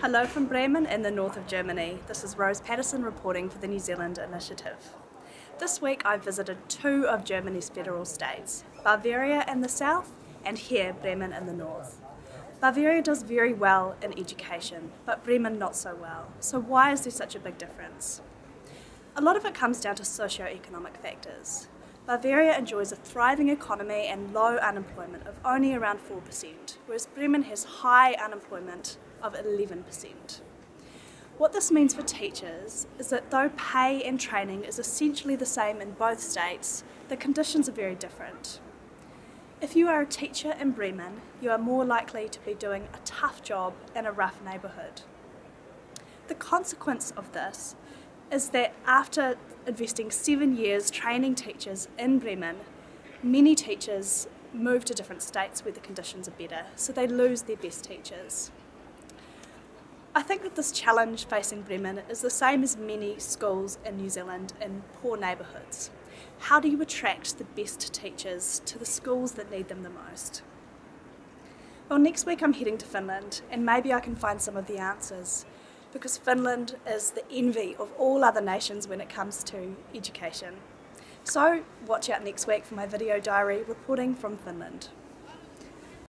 Hello from Bremen in the north of Germany. This is Rose Patterson reporting for the New Zealand Initiative. This week I visited two of Germany's federal states, Bavaria in the south and here, Bremen in the north. Bavaria does very well in education, but Bremen not so well. So why is there such a big difference? A lot of it comes down to socio-economic factors. Bavaria enjoys a thriving economy and low unemployment of only around 4%, whereas Bremen has high unemployment of 11%. What this means for teachers is that though pay and training is essentially the same in both states, the conditions are very different. If you are a teacher in Bremen, you are more likely to be doing a tough job in a rough neighbourhood. The consequence of this is that after investing seven years training teachers in Bremen, many teachers move to different states where the conditions are better, so they lose their best teachers. I think that this challenge facing Bremen is the same as many schools in New Zealand in poor neighbourhoods. How do you attract the best teachers to the schools that need them the most? Well, next week I'm heading to Finland, and maybe I can find some of the answers because Finland is the envy of all other nations when it comes to education. So watch out next week for my video diary reporting from Finland.